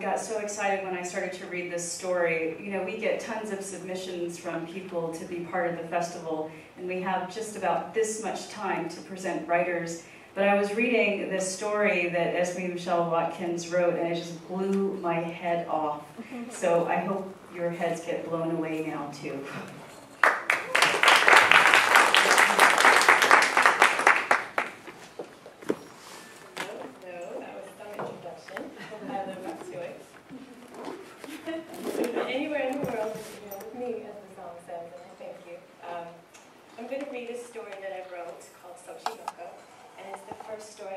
got so excited when I started to read this story. You know, we get tons of submissions from people to be part of the festival, and we have just about this much time to present writers. But I was reading this story that Esme Michelle Watkins wrote, and it just blew my head off. So I hope your heads get blown away now, too.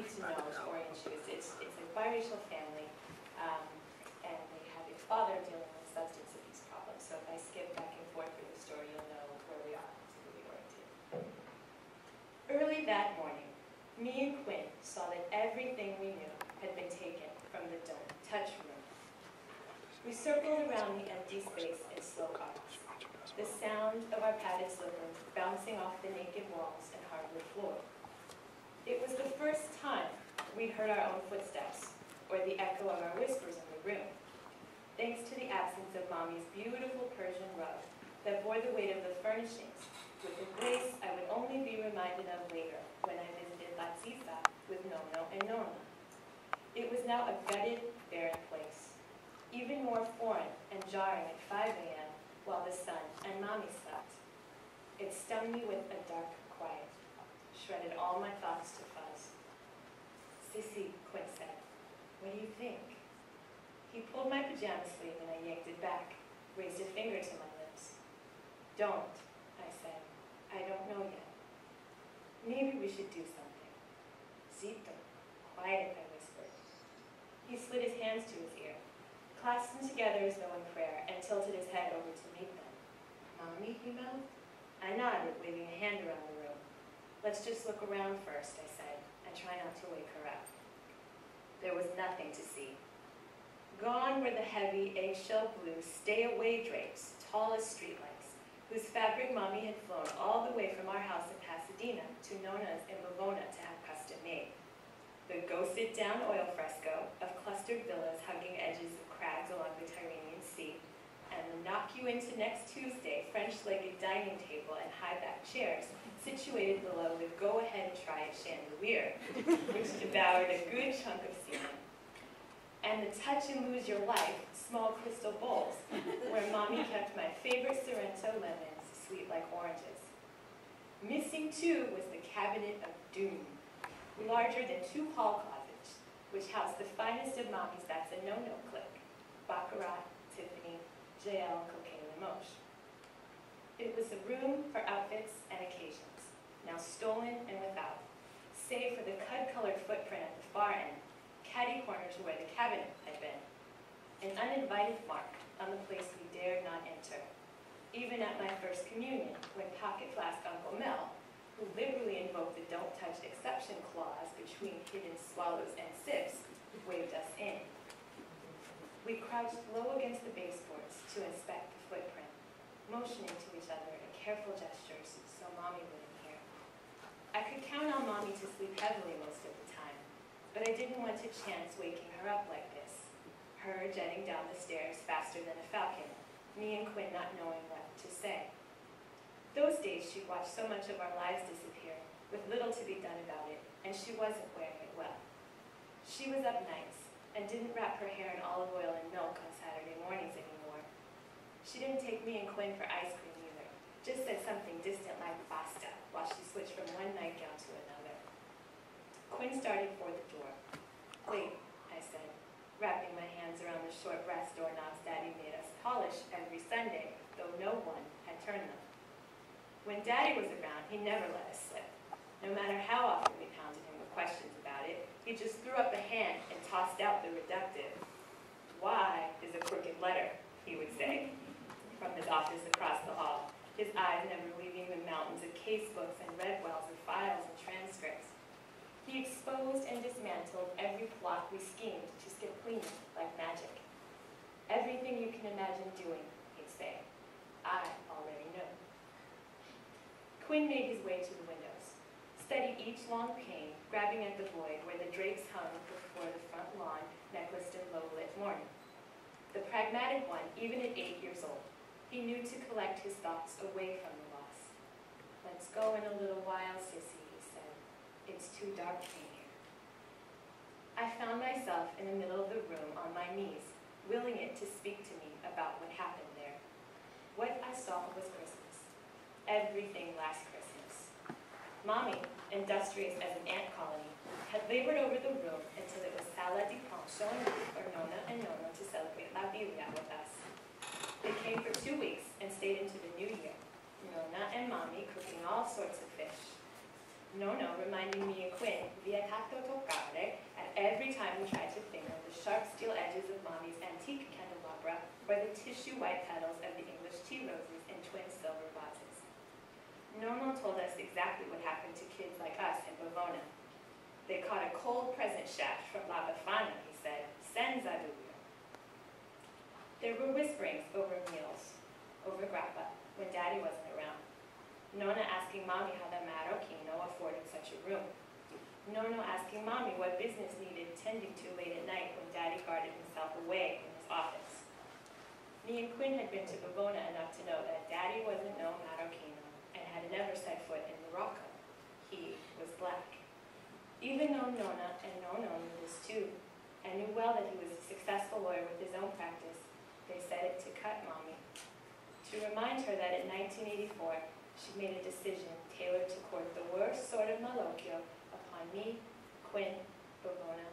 need to know is Orient Shoes. It's, it's a biracial family, um, and they have a father dealing with substance abuse problems. So if I skip back and forth through the story, you'll know where we are. Early that morning, me and Quinn saw that everything we knew had been taken from the don't touch room. We circled around the empty space in slow arcs, the sound of our padded slippers bouncing off the naked walls and hardwood floor. It was the first time we heard our own footsteps, or the echo of our whispers in the room. Thanks to the absence of Mommy's beautiful Persian rug that bore the weight of the furnishings, with a grace I would only be reminded of later when I visited Latifa with Nono and Nona. It was now a gutted, barren place, even more foreign and jarring at 5 a.m. while the sun and Mommy slept. It stung me with a dark quiet shredded all my thoughts to fuzz. Sissy, Quinn said, what do you think? He pulled my pajama sleeve and I yanked it back, raised a finger to my lips. Don't, I said. I don't know yet. Maybe we should do something. Zitto, quiet, I whispered. He slid his hands to his ear, clasped them together as though in prayer, and tilted his head over to meet them. Mommy, he mouthed. I nodded, waving a hand around the room. Let's just look around first, I said, and try not to wake her up. There was nothing to see. Gone were the heavy eggshell blue stay-away drapes, tall as streetlights, whose fabric Mommy had flown all the way from our house in Pasadena to Nona's in Bavona to have custom made. The go sit down oil fresco of clustered villas hugging edges of crags along the Tyrrhenian Sea, and knock you into next Tuesday French-legged dining table and high-back chairs situated below the go-ahead-and-try-it chandelier, which devoured a good chunk of ceiling. And the Touch and Lose Your Life small crystal bowls, where Mommy kept my favorite Sorrento lemons, sweet like oranges. Missing too was the Cabinet of Doom, larger than two hall closets, which housed the finest of Mommy's That's a No-No clique, Baccarat, Tiffany, JL, Cocaine, and. It was a room for outfits and occasions now stolen and without, save for the cud-colored footprint at the far end, caddy corner to where the cabinet had been. An uninvited mark on the place we dared not enter. Even at my first communion, when pocket flask Uncle Mel, who liberally invoked the don't touch exception clause between hidden swallows and sips, waved us in. We crouched low against the baseboards to inspect the footprint, motioning to each other in careful gestures so Mommy wouldn't hear. I could count on Mommy to sleep heavily most of the time, but I didn't want to chance waking her up like this. Her jetting down the stairs faster than a falcon, me and Quinn not knowing what to say. Those days she'd watched so much of our lives disappear, with little to be done about it, and she wasn't wearing it well. She was up nights, and didn't wrap her hair in olive oil and milk on Saturday mornings anymore. She didn't take me and Quinn for ice cream either, just said something distant like pasta while she switched from one nightgown to another. Quinn started for the door. Wait, I said, wrapping my hands around the short brass doorknobs Daddy made us polish every Sunday, though no one had turned them. When Daddy was around, he never let us slip. No matter how often we pounded him with questions about it, he just threw up a hand and tossed out the reductive. Why is a crooked letter, he would say, from his office across the hall, his eyes never leaving the mountains of casebooks and red wells of files and transcripts. He exposed and dismantled every plot we schemed to skip clean like magic. Everything you can imagine doing, he'd say, I already know. Quinn made his way to the windows, studied each long pane, grabbing at the void where the drapes hung before the front lawn, necklaced in low-lit morning. The pragmatic one, even at eight years old, he knew to collect his thoughts away from the loss. Let's go in a little while, sissy, he said. It's too dark in here. I found myself in the middle of the room on my knees, willing it to speak to me about what happened there. What I saw was Christmas. Everything last Christmas. Mommy, industrious as an ant colony, had labored over the room until it was sala di pranzo for Nona and Nono to celebrate La Vigilia with us. They came for two weeks and stayed into the new year. Nona and Mommy cooking all sorts of fish. Nono reminding me and Quinn vietato toccare at every time we tried to finger the sharp steel edges of Mommy's antique candelabra or the tissue white petals of the English tea roses in twin silver vases. Nono told us exactly what happened to kids like us in Bavona. They caught a cold present shaft from La Befana, he said, senza dubbio. There were whisperings over meals, over grappa, when Daddy wasn't around. Nona asking Mommy how the Marocchino afforded such a room. Nono asking Mommy what business needed tending to late at night when Daddy guarded himself away in his office. Me and Quinn had been to Bavona enough to know that Daddy wasn't no and had never set foot in Morocco. He was black. Even though Nona and Nono knew this too, and knew well that he was a successful lawyer with his own practice, they said it to cut Mommy. To remind her that in 1984, she made a decision tailored to court the worst sort of malocchio upon me, Quinn, Bavona,